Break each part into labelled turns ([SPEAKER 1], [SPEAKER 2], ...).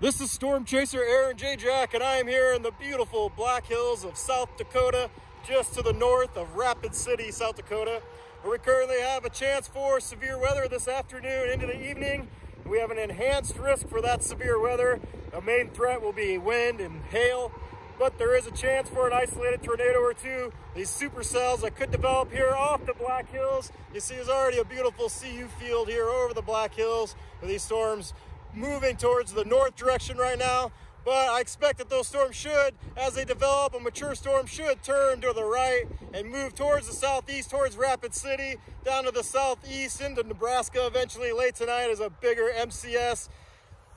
[SPEAKER 1] This is Storm Chaser Aaron Jayjack, and I am here in the beautiful Black Hills of South Dakota, just to the north of Rapid City, South Dakota, where we currently have a chance for severe weather this afternoon into the evening. We have an enhanced risk for that severe weather. The main threat will be wind and hail, but there is a chance for an isolated tornado or two. These supercells that could develop here off the Black Hills. You see there's already a beautiful CU field here over the Black Hills with these storms moving towards the north direction right now. But I expect that those storms should, as they develop, a mature storm should turn to the right and move towards the southeast, towards Rapid City, down to the southeast into Nebraska eventually late tonight as a bigger MCS.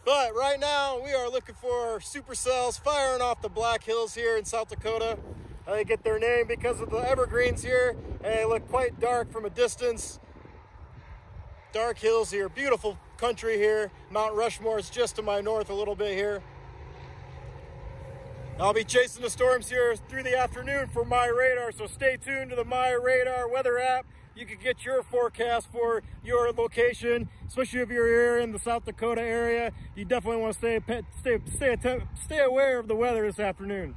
[SPEAKER 1] But right now, we are looking for supercells firing off the Black Hills here in South Dakota. They get their name because of the evergreens here, and they look quite dark from a distance. Dark hills here, beautiful country here. Mount Rushmore is just to my north a little bit here. I'll be chasing the storms here through the afternoon for MyRadar, so stay tuned to the MyRadar weather app. You can get your forecast for your location, especially if you're here in the South Dakota area. You definitely want to stay stay stay stay aware of the weather this afternoon.